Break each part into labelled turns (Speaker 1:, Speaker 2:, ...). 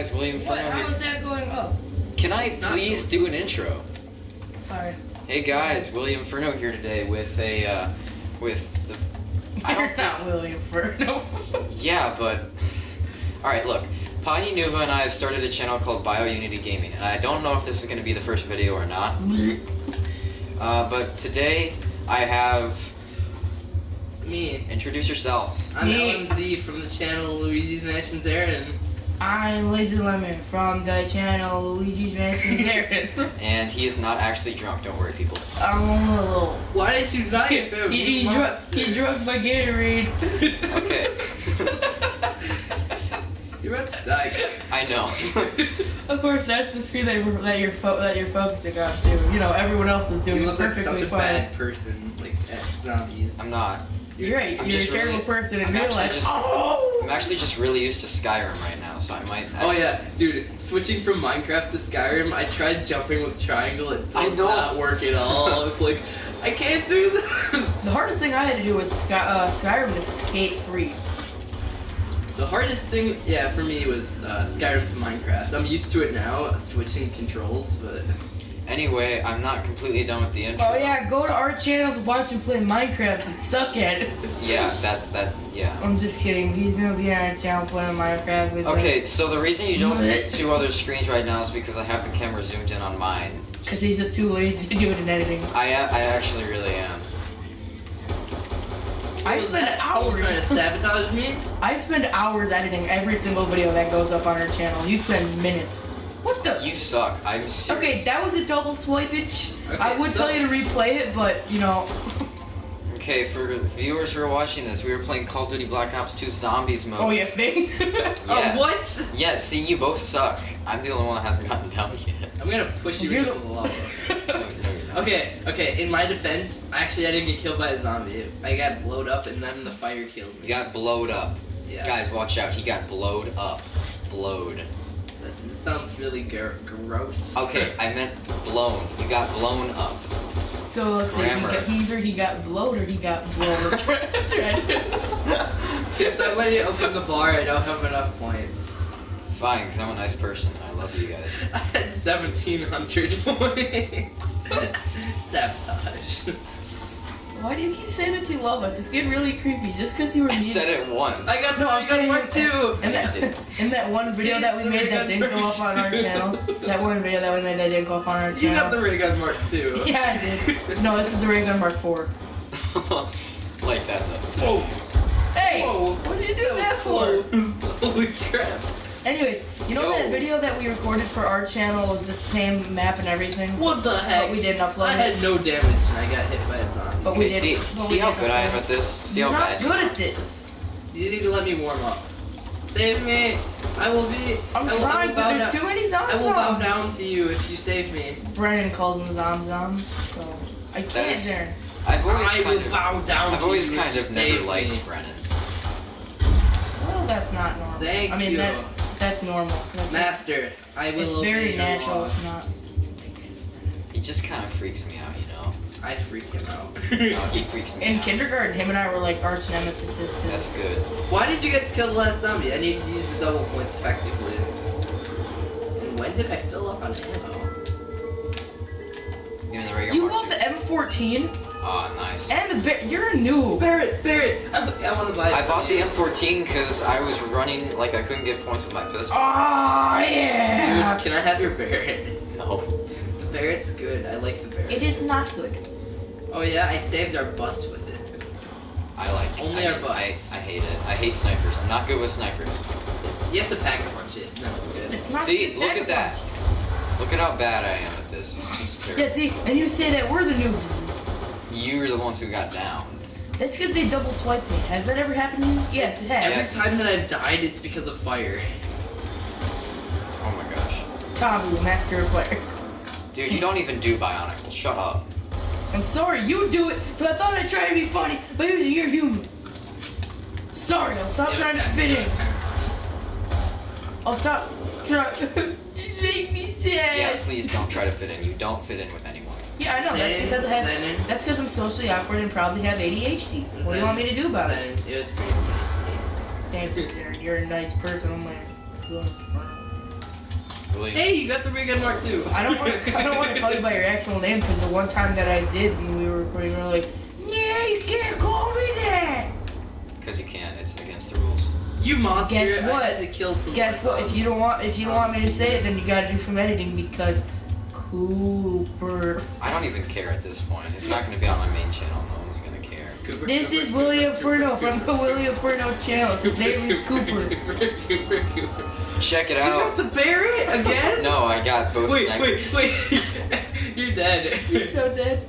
Speaker 1: guys, William
Speaker 2: What?
Speaker 1: Furno
Speaker 2: How
Speaker 1: here.
Speaker 2: is that going up?
Speaker 1: Can I
Speaker 3: It's not
Speaker 1: please do an intro?
Speaker 2: Sorry.
Speaker 1: Hey guys, William Furno here today with a uh, with the I
Speaker 2: You're
Speaker 1: don't
Speaker 2: not William Furno.
Speaker 1: yeah, but all right. Look, Pahi Nuva and I have started a channel called BioUnity Gaming, and I don't know if this is going to be the first video or not. Uh, but today I have
Speaker 3: Me.
Speaker 1: introduce yourselves.
Speaker 3: I'm
Speaker 2: Me.
Speaker 3: LMZ from the channel Luigi's Mansion Zarin.
Speaker 2: I'm Laser Lemon from the channel Luigi's Mansion Aaron.
Speaker 1: And he is not actually drunk. Don't worry, people.
Speaker 2: I'm a little.
Speaker 3: Why did you not
Speaker 2: He,
Speaker 3: get them?
Speaker 2: he, he, drunk, he drunk my Gatorade.
Speaker 1: Okay.
Speaker 3: You're about to die.
Speaker 1: I know.
Speaker 2: of course, that's the screen that you're, that you're, fo- that you're focusing on too. You know, everyone else is doing
Speaker 3: You look like
Speaker 2: perfectly
Speaker 3: such a
Speaker 2: fine.
Speaker 3: bad person, like at zombies.
Speaker 1: I'm not.
Speaker 2: You're right.
Speaker 1: I'm
Speaker 2: You're
Speaker 1: just
Speaker 2: a terrible
Speaker 1: really-
Speaker 2: person, in
Speaker 1: I'm
Speaker 2: you're
Speaker 1: just-
Speaker 2: oh.
Speaker 1: I'm actually just really used to Skyrim right now, so I might.
Speaker 3: Oh yeah, dude. Switching from Minecraft to Skyrim, I tried jumping with triangle. It
Speaker 1: I
Speaker 3: does
Speaker 1: know.
Speaker 3: not work at all. it's like I can't do this.
Speaker 2: The hardest thing I had to do was Sky, uh, Skyrim to Skate 3.
Speaker 3: The hardest thing, yeah, for me was uh, Skyrim to Minecraft. I'm used to it now, switching controls, but
Speaker 1: Anyway, I'm not completely done with the intro.
Speaker 2: Oh yeah, go to our channel to watch him play Minecraft and suck at it.
Speaker 1: Yeah, that that yeah.
Speaker 2: I'm just kidding. He's gonna be on our channel playing Minecraft with
Speaker 1: Okay, so the reason you don't see two other screens right now is because I have the camera zoomed in on mine.
Speaker 2: Because he's just too lazy to do it in editing.
Speaker 1: I uh, I actually really am.
Speaker 2: I
Speaker 3: was
Speaker 2: spend
Speaker 3: hours Someone trying to sabotage me.
Speaker 2: I spend hours editing every single video that goes up on our channel. You spend minutes. What the?
Speaker 1: You suck. I'm serious.
Speaker 2: Okay, that was a double swipe itch. I would
Speaker 3: so-
Speaker 2: tell you to replay it, but you know.
Speaker 1: Okay, for viewers who are watching this, we were playing Call of Duty Black Ops 2 Zombies mode.
Speaker 2: oh, yeah, think?
Speaker 1: Oh, yeah.
Speaker 3: Oh what?
Speaker 1: Yeah, see, you both suck. I'm the only one that hasn't gotten down yet.
Speaker 3: I'm gonna push you
Speaker 2: You're
Speaker 3: into
Speaker 2: the-
Speaker 3: the lava.
Speaker 1: No, no, you're not.
Speaker 3: Okay, okay. In my defense, actually, I didn't get killed by a zombie. I got blowed up, and then the fire killed me.
Speaker 1: You got blowed up.
Speaker 3: Yeah.
Speaker 1: Guys, watch out. He got blowed up. Blowed.
Speaker 3: That sounds really gr- gross.
Speaker 1: Okay, I meant blown. He got blown up.
Speaker 2: so let's see. He got, either he got blowed or he got blown.
Speaker 3: Can somebody open the bar? I don't have enough points.
Speaker 1: Fine, because I'm a nice person. I love you guys.
Speaker 3: I had 1,700 points. Sabotage.
Speaker 2: Why do you keep saying that you love us? It's getting really creepy. Just because you were
Speaker 1: I
Speaker 2: mean-
Speaker 1: said it once.
Speaker 3: I got
Speaker 2: No,
Speaker 3: no,
Speaker 2: I'm
Speaker 3: I got
Speaker 2: saying-
Speaker 3: one too.
Speaker 2: In that,
Speaker 1: I
Speaker 2: in that one video
Speaker 3: See,
Speaker 2: that we made that didn't go up on our channel, that one video that we made that didn't go up on our channel.
Speaker 3: You
Speaker 2: channel.
Speaker 3: got the ray gun mark two.
Speaker 2: Yeah, I did. No, this is the Ray Gun Mark four.
Speaker 1: like that's a.
Speaker 3: Whoa.
Speaker 2: Hey!
Speaker 3: Whoa.
Speaker 2: What did you do
Speaker 3: That
Speaker 2: that for?
Speaker 3: Holy crap.
Speaker 2: Anyways, you know
Speaker 1: Yo.
Speaker 2: that video that we recorded for our channel was the same map and everything?
Speaker 3: What the heck?
Speaker 2: But we didn't upload
Speaker 3: I
Speaker 2: it.
Speaker 3: had no damage and I got hit by a zombie.
Speaker 2: But we
Speaker 1: Okay,
Speaker 2: did.
Speaker 1: see,
Speaker 2: but
Speaker 1: see
Speaker 2: we
Speaker 1: how good I am
Speaker 2: upload
Speaker 1: at this. See
Speaker 2: You're
Speaker 1: how
Speaker 2: not
Speaker 1: bad. you
Speaker 2: good
Speaker 1: are?
Speaker 2: at this.
Speaker 3: You need to let me warm up. Save me. I will be.
Speaker 2: I'm
Speaker 3: I will,
Speaker 2: trying,
Speaker 3: will
Speaker 2: but
Speaker 3: bow
Speaker 2: there's
Speaker 3: down.
Speaker 2: too many zombies.
Speaker 3: I will bow down to you if you save me.
Speaker 2: Brennan calls them zomzoms, so I can't
Speaker 1: is-
Speaker 2: there.
Speaker 1: I've always
Speaker 3: I
Speaker 1: kind
Speaker 3: will
Speaker 1: of.
Speaker 3: bow down.
Speaker 1: I've
Speaker 3: to
Speaker 1: always
Speaker 3: you
Speaker 1: kind
Speaker 3: if
Speaker 1: of never liked
Speaker 3: me.
Speaker 1: Brennan.
Speaker 2: Well, that's not normal.
Speaker 3: Thank
Speaker 2: I mean,
Speaker 3: you.
Speaker 2: that's that's normal. That's,
Speaker 3: Master, I will
Speaker 2: It's very natural.
Speaker 3: law.
Speaker 2: It's not.
Speaker 1: He just kind of freaks me out, you know.
Speaker 3: I freak him out.
Speaker 1: No, he freaks me
Speaker 2: In
Speaker 1: out.
Speaker 2: kindergarten, him and I were like arch nemesis.
Speaker 1: That's good.
Speaker 3: Why did you guys kill the last zombie? I need to use the double points effectively. And when did I fill up on ammo?
Speaker 1: Even the regular
Speaker 2: You
Speaker 1: Mark
Speaker 2: want the M14
Speaker 1: Oh, nice.
Speaker 2: and the bear. You're a noob.
Speaker 3: Barrett, Barrett, I, I want to buy it.
Speaker 1: I
Speaker 3: from
Speaker 1: bought the. M14 because I was running like I couldn't get points with my pistol.
Speaker 2: Oh yeah.
Speaker 3: Dude, can I have your Barrett?
Speaker 1: No.
Speaker 3: The Barrett's good. I like the Barrett.
Speaker 2: It is not good.
Speaker 3: Oh yeah, I saved our butts with it.
Speaker 1: I like
Speaker 3: Only
Speaker 1: I,
Speaker 3: our butts.
Speaker 1: I, I hate it. I hate snipers. I'm not good with snipers.
Speaker 3: It's, you have to pack a punch it. That's good.
Speaker 2: It's not.
Speaker 1: See,
Speaker 2: good
Speaker 1: look at that. Look at how bad I am at this. It's just terrible.
Speaker 2: Yeah, see, and you say that we're the noobs.
Speaker 1: You're the ones who got down.
Speaker 2: That's because they double swiped me. Has that ever happened to you? Yes, it has.
Speaker 3: Every
Speaker 1: Yes.
Speaker 3: time that I've died, it's because of fire.
Speaker 1: Oh my gosh.
Speaker 2: Tommy, the master player.
Speaker 1: Dude, you don't even do Bionicle. Shut up.
Speaker 2: I'm sorry, you do it, so I thought I'd try to be funny, but usually you're human. Sorry, I'll stop trying to fit in. I'll stop trying. you make me sad.
Speaker 1: Yeah, please don't try to fit in. You don't fit in with anyone.
Speaker 2: Yeah, I know. That's because I have.
Speaker 3: Zen.
Speaker 2: That's because I'm socially awkward and probably have ADHD. What do you want me to do about it?
Speaker 3: Then it was pretty funny.
Speaker 2: Thank you, Sarah. You're a nice person. I'm like, "Good."
Speaker 3: Hey, you got the ray gun mark two.
Speaker 2: I don't want to. I don't want to call you by your actual name because the one time that I did when we were recording, we were like, "Yeah, you can't call me that."
Speaker 1: Because you can't. It's against the rules.
Speaker 3: You monster!
Speaker 2: Guess what?
Speaker 3: I had to kill someone.
Speaker 2: Guess what? If you don't want, if you don't want me to say it, then you gotta do some editing because Cooper.
Speaker 1: I don't even care at this point. It's not going to be on my main channel. No one's going to care.
Speaker 3: Cooper,
Speaker 2: This
Speaker 3: Cooper,
Speaker 2: is
Speaker 3: Cooper,
Speaker 2: William
Speaker 3: Cooper,
Speaker 2: Furno
Speaker 3: Cooper,
Speaker 2: from the William Furno channel. His name is Cooper.
Speaker 3: Cooper, Cooper, Cooper.
Speaker 1: Check it out.
Speaker 3: You got
Speaker 1: out.
Speaker 3: the Barrett again?
Speaker 1: No, I got both
Speaker 3: Wait,
Speaker 1: snipers.
Speaker 3: wait, wait. You're dead.
Speaker 2: You're so dead.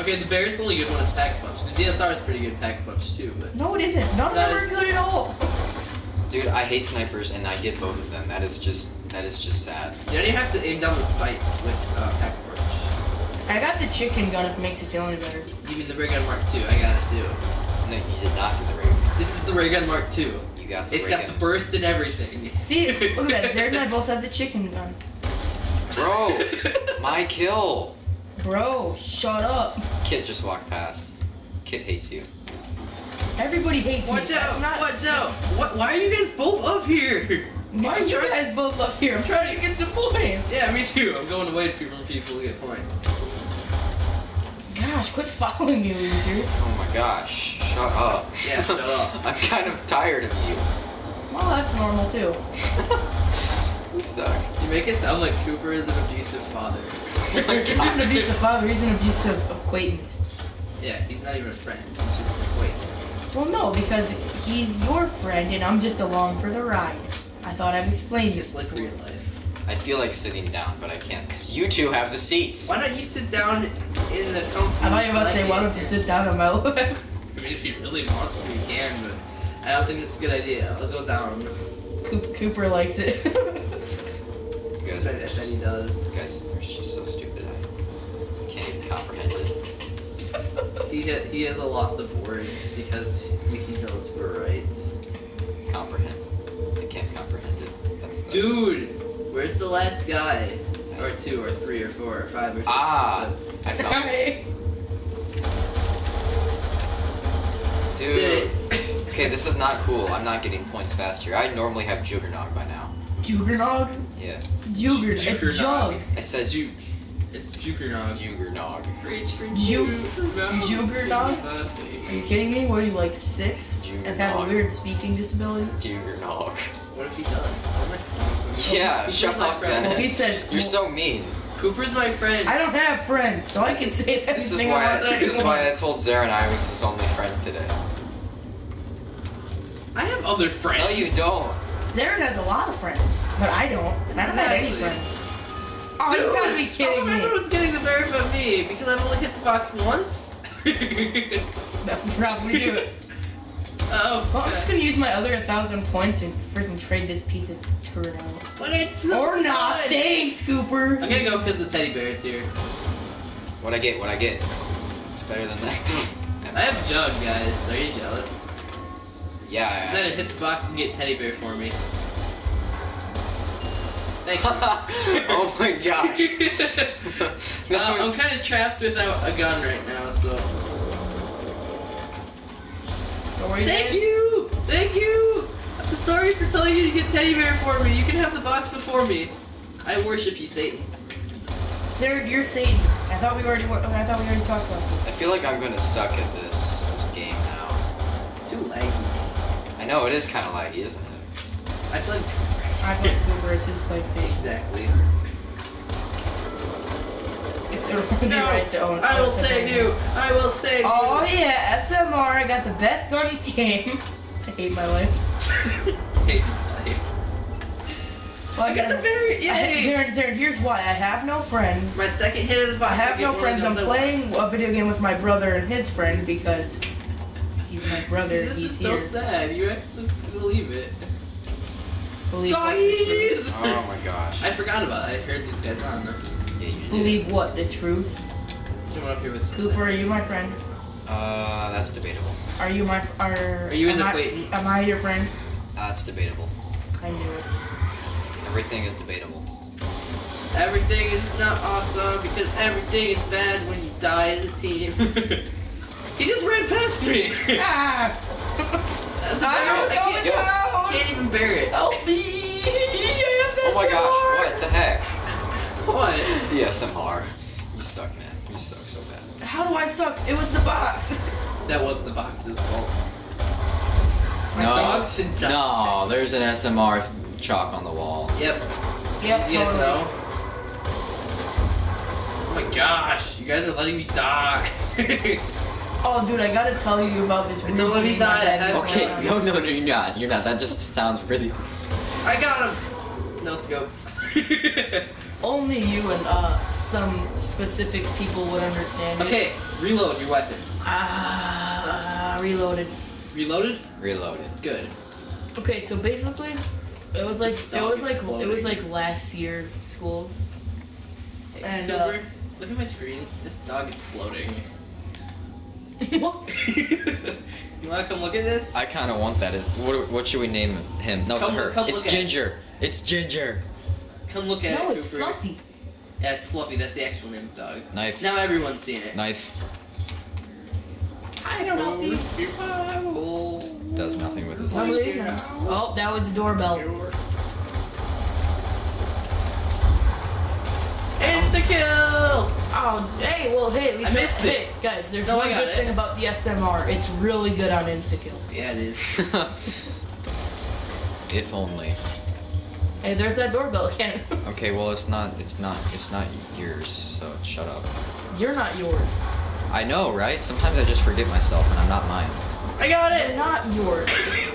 Speaker 3: okay, the Barrett's only good when it's pack punch. The DSR is pretty good pack punch too, but
Speaker 2: No, it isn't. None of
Speaker 3: That
Speaker 2: them are
Speaker 3: is-
Speaker 2: good at all.
Speaker 1: Dude, I hate snipers and I get both of them. That is just that is just sad.
Speaker 3: you don't even have to aim down the sights with uh, pack punch.
Speaker 2: I got the chicken gun if it makes you feel any better.
Speaker 3: You mean the ray gun mark two? I got it too.
Speaker 1: No, you did not get the ray. Gun.
Speaker 3: This is the ray gun mark two.
Speaker 1: You got the
Speaker 3: It's
Speaker 1: ray
Speaker 3: got
Speaker 1: gun.
Speaker 3: the burst and everything.
Speaker 2: See, look at that. Zared and I both have the chicken gun.
Speaker 1: Bro, my kill.
Speaker 2: Bro, shut up.
Speaker 1: Kit just walked past. Kit hates you.
Speaker 2: Everybody hates you.
Speaker 3: Watch
Speaker 2: me.
Speaker 3: out!
Speaker 2: That's not,
Speaker 3: watch out! What? Why are you guys both up here?
Speaker 2: Why are you guys both up here? I'm trying to get some points.
Speaker 3: Yeah, me too. I'm going away from people to get points.
Speaker 2: Gosh, quit following me, losers.
Speaker 1: Oh my gosh, shut up.
Speaker 3: Yeah, shut up.
Speaker 1: I'm kind of tired of you.
Speaker 2: Well, that's normal too.
Speaker 1: Stuck.
Speaker 3: You make it sound like Cooper is an abusive father.
Speaker 2: He's not an abusive father. He's an abusive acquaintance.
Speaker 3: Yeah, he's not even a friend. He's just an acquaintance.
Speaker 2: Well, no, because he's your friend and I'm just along for the ride. I thought I've explained
Speaker 3: Just like real life.
Speaker 1: I feel like sitting down, but I can't. you two have the seats.
Speaker 3: Why don't you sit down in the comfy
Speaker 2: I thought you were about to say, why don't you sit down on my lap?
Speaker 3: I mean, if he really wants to, he can, but I don't think it's a good idea. I'll go down.
Speaker 2: Coop- Cooper likes it.
Speaker 1: You guys, are
Speaker 3: if
Speaker 1: just,
Speaker 3: he does,
Speaker 1: you guys are just so stupid. I can't even comprehend it.
Speaker 3: he ha- he has a loss of words because he he knows we're right.
Speaker 1: Comprehend. I can't comprehend it. That's, that's
Speaker 3: Dude, where's the last guy? Or two, or three, or four, or five, or six.
Speaker 1: Ah.
Speaker 3: or seven.
Speaker 1: I found it.
Speaker 2: Hey.
Speaker 1: Dude.
Speaker 3: Did it?
Speaker 1: Okay, this is not cool. I'm not getting points faster. I normally have Juggernog by now.
Speaker 2: Juggernog?
Speaker 1: Yeah.
Speaker 2: Jugger. It's Jug.
Speaker 1: I said
Speaker 3: Juke. It's Jukernog.
Speaker 1: Juggernog.
Speaker 3: Reach for
Speaker 2: Ju-
Speaker 3: Jukernog.
Speaker 2: Juggernog? Are you kidding me? What are you, like six? And have a weird speaking disability?
Speaker 1: Juggernog.
Speaker 3: What if he does?
Speaker 1: Yeah, shut
Speaker 3: my
Speaker 1: up,
Speaker 3: friend.
Speaker 2: He says,
Speaker 1: You're so mean.
Speaker 3: Cooper's my friend.
Speaker 2: I don't have friends, so I can say
Speaker 1: This is
Speaker 2: anything I
Speaker 1: why. This is why I told Zarin I was his only friend today.
Speaker 3: I have other friends.
Speaker 1: No, you don't.
Speaker 2: Zared has a lot of friends, but I don't. I don't have any friends. Oh, you gotta be kidding me.
Speaker 3: Everyone's getting the bear but me because I've only hit the box once.
Speaker 2: That would probably do it.
Speaker 3: oh,
Speaker 2: Well, I'm just gonna use my other 1,000 points and freaking trade this piece of turd out.
Speaker 3: but it's so
Speaker 2: Or not. Thanks, Cooper.
Speaker 3: I'm gonna go because the teddy bear's here.
Speaker 1: What I get? What I get? It's better than that.
Speaker 3: I have Jug, guys. Are you jealous?
Speaker 1: yeah. I
Speaker 3: Instead of hit the box and get teddy bear for me. Thank you.
Speaker 1: oh my gosh.
Speaker 3: Uh,
Speaker 1: was
Speaker 3: I'm kind of trapped without a gun right now, so.
Speaker 2: Don't worry,
Speaker 3: Thank
Speaker 2: Zared.
Speaker 3: you! Thank you! I'm sorry for telling you to get teddy bear for me. You can have the box before me. I worship you, Satan.
Speaker 2: Zared, you're Satan. I thought we already. wa- I thought we already talked about this.
Speaker 1: I feel like I'm gonna suck at this this game now.
Speaker 3: It's too laggy.
Speaker 1: I know it is kind of laggy, isn't it?
Speaker 3: I played
Speaker 2: I played Cooper. It's his PlayStation.
Speaker 3: exactly.
Speaker 2: It's it'll be right to own.
Speaker 3: I will save
Speaker 2: something.
Speaker 3: you. I will save
Speaker 2: Oh
Speaker 3: you.
Speaker 2: yeah, SMR. I got the best gun in the game. I hate my life.
Speaker 3: Hey,
Speaker 2: Well,
Speaker 3: I got the very
Speaker 2: yeah.
Speaker 3: yay.
Speaker 2: Zared, Zared, here's why. I have no friends.
Speaker 3: My second hit of the box.
Speaker 2: I have no friends. I'm
Speaker 3: guns I want.
Speaker 2: playing a video game with my brother and his friend because he's my brother.
Speaker 3: This
Speaker 2: he's
Speaker 3: is so sad. You actually believe it.
Speaker 2: Believe what, the truth?
Speaker 1: Oh my gosh.
Speaker 3: I forgot about it. I heard these guys on. them.
Speaker 1: Yeah.
Speaker 2: Believe what? The truth.
Speaker 3: Come up here with
Speaker 2: Cooper, are you my friend?
Speaker 1: Uh, that's debatable.
Speaker 2: Are you my? Are,
Speaker 3: Are you his
Speaker 2: am I- Am I your friend?
Speaker 1: That's debatable.
Speaker 2: I knew it.
Speaker 1: Everything is debatable.
Speaker 3: Everything is not awesome because everything is bad when you die as a team. he just ran past me.
Speaker 2: Ah! I
Speaker 3: bear-
Speaker 2: don't know
Speaker 3: can't,
Speaker 1: Yo.
Speaker 2: down.
Speaker 3: can't even bear it.
Speaker 2: Help me! I
Speaker 1: Oh my gosh, what the heck?
Speaker 3: What?
Speaker 1: The SMR. You suck, man. You suck so bad.
Speaker 2: How do I suck? It was the box.
Speaker 3: That was the box's fault.
Speaker 1: No,
Speaker 3: dog should die.
Speaker 1: no, there's an SMR chalk on the wall.
Speaker 3: Yep.
Speaker 2: Yep,
Speaker 3: Yes,
Speaker 2: totally.
Speaker 3: no. Oh my gosh, you guys are letting me die.
Speaker 2: Oh, dude, I gotta tell you about this.
Speaker 3: Don't
Speaker 2: weird
Speaker 3: let me die,
Speaker 2: I had
Speaker 3: I
Speaker 2: this
Speaker 3: have-
Speaker 1: Okay, no, no, no, you're not. You're not. That just sounds really.
Speaker 3: I got him. No scope.
Speaker 2: Only you and uh, some specific people would understand it.
Speaker 3: okay, reload your weapons.
Speaker 2: Ah, reloaded.
Speaker 3: Reloaded?
Speaker 1: Reloaded.
Speaker 3: Good.
Speaker 2: Okay, so basically, it was like it was
Speaker 3: is
Speaker 2: like it was like last year school.
Speaker 3: Hey,
Speaker 2: And,
Speaker 3: Cooper,
Speaker 2: uh,
Speaker 3: look at my screen. This dog is floating.
Speaker 2: What?
Speaker 3: you wanna come look at this?
Speaker 1: I kind of want that. What, what should we name him? No, it's her.
Speaker 3: come
Speaker 1: It's
Speaker 3: look at it.
Speaker 1: Ginger. It's Ginger.
Speaker 3: Come look at
Speaker 2: no,
Speaker 3: it,
Speaker 2: it's
Speaker 3: Cooper.
Speaker 2: fluffy.
Speaker 3: Yeah, Fluffy. That's the actual name of the dog.
Speaker 1: Knife.
Speaker 3: Now everyone's seen it.
Speaker 1: Knife
Speaker 2: I don't know.
Speaker 1: does nothing with his
Speaker 2: I
Speaker 1: life.
Speaker 2: Oh, that was the doorbell.
Speaker 3: Insta kill!
Speaker 2: Oh, hey, well, hey, at least
Speaker 3: I missed
Speaker 2: hey, guys. There's
Speaker 3: No,
Speaker 2: one good
Speaker 3: it.
Speaker 2: thing about the SMR. It's really good on insta kill.
Speaker 3: Yeah, it is.
Speaker 1: if only.
Speaker 2: Hey, there's that doorbell again.
Speaker 1: Okay, well it's not. It's not. It's not yours. So shut up.
Speaker 2: You're not yours.
Speaker 1: I know, right? Sometimes I just forget myself, and I'm not mine.
Speaker 3: I got
Speaker 2: You're
Speaker 3: it!
Speaker 2: not yours.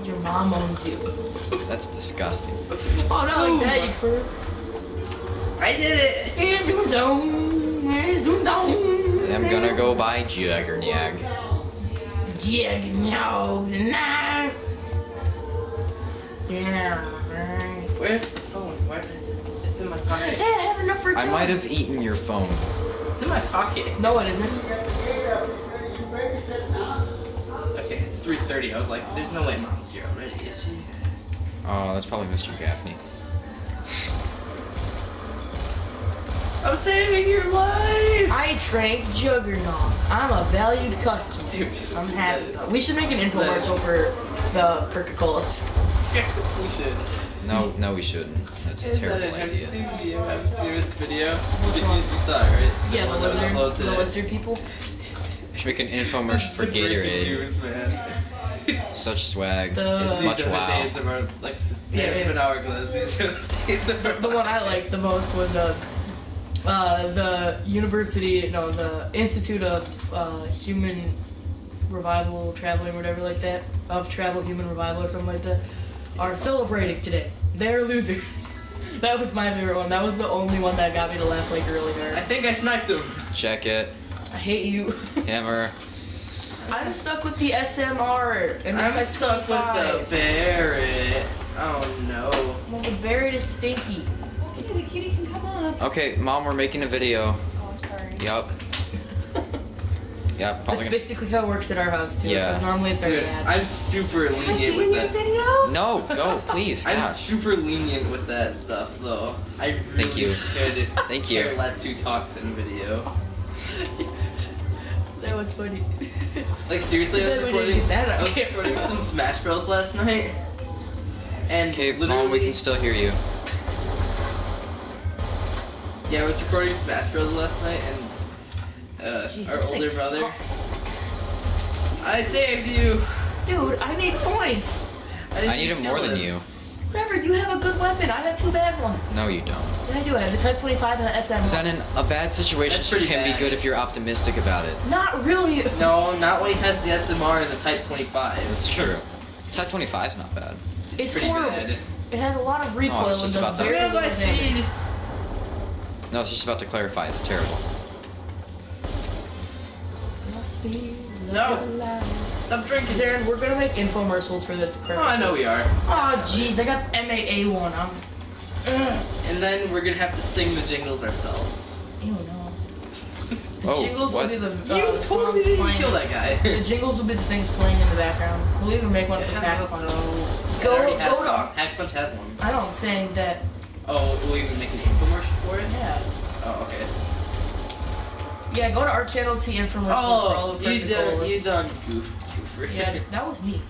Speaker 2: Your mom owns you.
Speaker 1: That's disgusting.
Speaker 2: Oh, not like that, you perv.
Speaker 3: I did it!
Speaker 2: He's doing down. He's doing
Speaker 1: I'm gonna go buy
Speaker 2: no, nah. Yeah.
Speaker 3: Where's the phone? Where is it? It's in my pocket. Hey.
Speaker 2: I have enough for two.
Speaker 1: I might have eaten your phone.
Speaker 3: It's in my pocket.
Speaker 2: No, it isn't.
Speaker 3: Okay, it's 3.30. I was like, there's no way mom's here already, is she?
Speaker 1: Oh, that's probably Mr. Gaffney.
Speaker 3: I'm saving your life!
Speaker 2: I drank Juggernog. I'm a valued customer.
Speaker 3: Dude,
Speaker 2: I'm happy. We should make an infomercial for the Coca-Colas.
Speaker 3: we should.
Speaker 1: No, no, we shouldn't. That's a
Speaker 3: Is that
Speaker 1: terrible
Speaker 3: it? Have you
Speaker 1: idea.
Speaker 3: seen GM? Have you seen this video? You,
Speaker 2: one?
Speaker 3: you, you saw it, right?
Speaker 2: Yeah, the
Speaker 3: one that
Speaker 2: lizard, the
Speaker 3: today.
Speaker 2: lizard people.
Speaker 1: We should make an infomercial for Gatorade.
Speaker 3: News, man.
Speaker 1: Such swag.
Speaker 2: The-
Speaker 1: Much
Speaker 3: These are
Speaker 1: wow.
Speaker 3: the days of our, like, the
Speaker 2: Yeah,
Speaker 3: yeah,
Speaker 2: yeah.
Speaker 3: an hourglass. These the days of our
Speaker 2: The one I liked the most was uh, uh, the university, no, the Institute of uh, Human Revival, Traveling, whatever like that, of Travel Human Revival or something like that, are celebrating today. They're losers. that was my favorite one. That was the only one that got me to laugh like really
Speaker 3: I think I sniped him.
Speaker 1: Check it.
Speaker 2: I hate you.
Speaker 1: Hammer.
Speaker 2: I'm stuck with the SMR. And
Speaker 3: I'm
Speaker 2: it's
Speaker 3: stuck with the
Speaker 2: 25.
Speaker 3: Barrett. Oh no.
Speaker 2: Well, the Barrett is stinky.
Speaker 1: Okay, mom, we're making a video.
Speaker 4: Oh, I'm sorry.
Speaker 1: Yup. Yup. Probably
Speaker 2: That's
Speaker 1: gonna...
Speaker 2: basically how it works at our house too.
Speaker 1: Yeah.
Speaker 2: So normally it's our
Speaker 3: Dude,
Speaker 2: dad.
Speaker 3: I'm super
Speaker 4: Can I
Speaker 3: lenient
Speaker 4: be in
Speaker 3: with
Speaker 4: your
Speaker 3: that.
Speaker 4: video?
Speaker 1: No, go, please.
Speaker 3: I'm super lenient with that stuff, though. I really
Speaker 1: Thank you.
Speaker 3: could
Speaker 1: Thank you.
Speaker 3: care less who talks in video.
Speaker 2: that was funny.
Speaker 3: Like seriously, I was
Speaker 2: Then
Speaker 3: recording.
Speaker 2: that on
Speaker 3: I was recording some Smash Bros last night, and
Speaker 1: Okay,
Speaker 3: literally,
Speaker 1: mom, we can still hear you.
Speaker 3: Yeah, I was recording Smash Bros last night, and uh,
Speaker 2: Jeez,
Speaker 3: our older brother.
Speaker 2: sucks.
Speaker 3: I saved you.
Speaker 2: Dude, I need points.
Speaker 3: didn't
Speaker 1: I need him
Speaker 3: kill
Speaker 1: more than
Speaker 3: him.
Speaker 1: you.
Speaker 2: Whatever, you have a good weapon. I have two bad ones.
Speaker 1: No, you don't.
Speaker 2: Yeah, I do. I have the Type 25 and the SM.
Speaker 1: Because then in a bad situation
Speaker 3: That's pretty
Speaker 1: can
Speaker 3: bad.
Speaker 1: be good if you're optimistic about it.
Speaker 2: Not really.
Speaker 3: No, not when he has the SMR and the Type 25.
Speaker 1: That's true. Type 25 is not bad.
Speaker 2: It's
Speaker 3: pretty
Speaker 2: horrible.
Speaker 3: bad.
Speaker 2: It has a lot of recoil
Speaker 1: Oh, it's
Speaker 2: and
Speaker 1: just
Speaker 2: does
Speaker 1: about to-
Speaker 2: very
Speaker 3: Grab my
Speaker 2: little damage.
Speaker 3: speed.
Speaker 1: No, it's just about to clarify. It's terrible.
Speaker 2: Must be
Speaker 3: No.
Speaker 2: alive.
Speaker 3: Stop drinking.
Speaker 2: Zarin, we're gonna make infomercials for the.
Speaker 3: Oh, I know we are.
Speaker 2: Oh, jeez, I got MAA one. I'm.
Speaker 3: And then we're gonna have to sing the jingles ourselves.
Speaker 2: Ew, no. The
Speaker 1: Oh,
Speaker 2: jingles
Speaker 1: what?
Speaker 2: will be the uh,
Speaker 3: you totally
Speaker 2: songs
Speaker 3: didn't
Speaker 2: playing.
Speaker 3: kill that guy.
Speaker 2: The jingles will be the things playing in the background. We'll even make one for
Speaker 3: Yeah,
Speaker 2: Pack
Speaker 3: that's
Speaker 2: Punch.
Speaker 3: no-
Speaker 2: Go-
Speaker 3: It already has
Speaker 2: go to-
Speaker 3: one. Pack Punch has one.
Speaker 2: I know, I'm saying that.
Speaker 3: Oh, we'll even make an infomercial for it?
Speaker 2: Yeah.
Speaker 3: Oh, okay.
Speaker 2: Yeah, go to our channel to see infomercials oh, for all
Speaker 3: Oh,
Speaker 2: of
Speaker 3: you done,
Speaker 2: Coca-Colas.
Speaker 3: you done goof, goofer.
Speaker 2: Yeah, that was me.